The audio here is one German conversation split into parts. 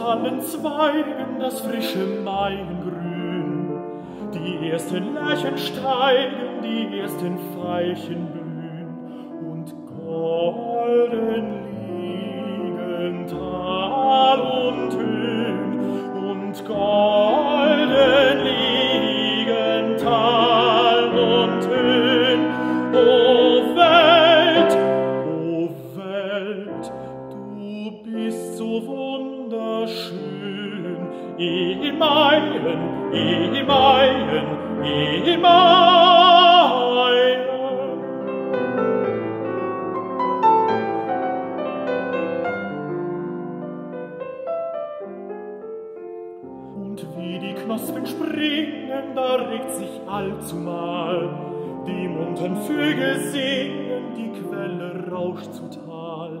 allen Zweigen das frische Maiengrün. Die ersten Lärchen steigen, die ersten Veilchen blühen wunderschön. Imayen, Imayen, Imayen. Und wie die Knospen springen, da regt sich allzumal die muntern Vögel singen, die Quelle rauscht zu Tal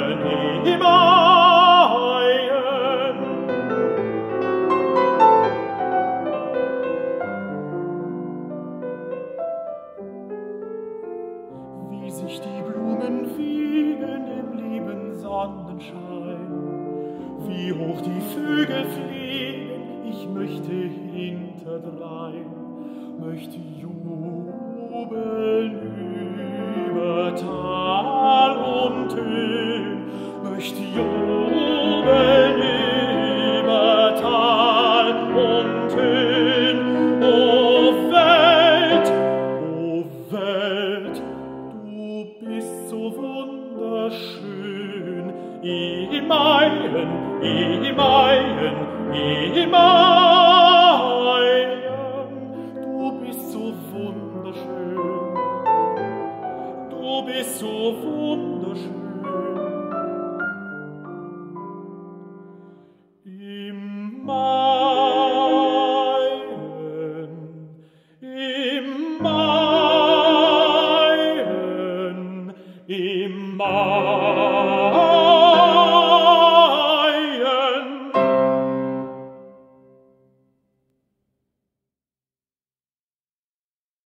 Sonnenschein, wie hoch die Vögel fliegen, ich möchte hinterdrein, möchte jubeln über Tal und Höhen, möchte jubeln über Tal und Höhen. O Welt, o Welt, du bist so wunderschön. Imayen, Imayen, Imayen, du bist so wunderschön. Du bist so wunderschön. Imayen, Imayen.